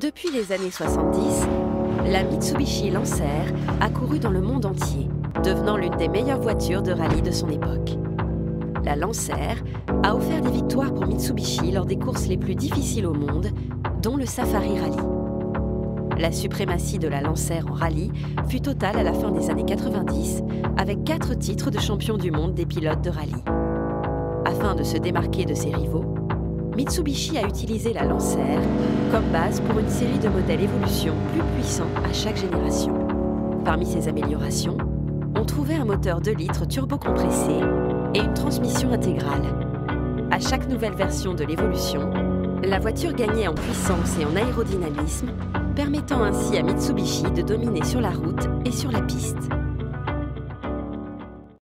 Depuis les années 70, la Mitsubishi Lancer a couru dans le monde entier, devenant l'une des meilleures voitures de rallye de son époque. La Lancer a offert des victoires pour Mitsubishi lors des courses les plus difficiles au monde, dont le Safari Rally. La suprématie de la Lancer en rallye fut totale à la fin des années 90, avec quatre titres de champion du monde des pilotes de rallye. Afin de se démarquer de ses rivaux, Mitsubishi a utilisé la Lancer comme base pour une série de modèles évolution plus puissants à chaque génération. Parmi ces améliorations, on trouvait un moteur 2 litres turbocompressé et une transmission intégrale. À chaque nouvelle version de l'évolution, la voiture gagnait en puissance et en aérodynamisme, permettant ainsi à Mitsubishi de dominer sur la route et sur la piste.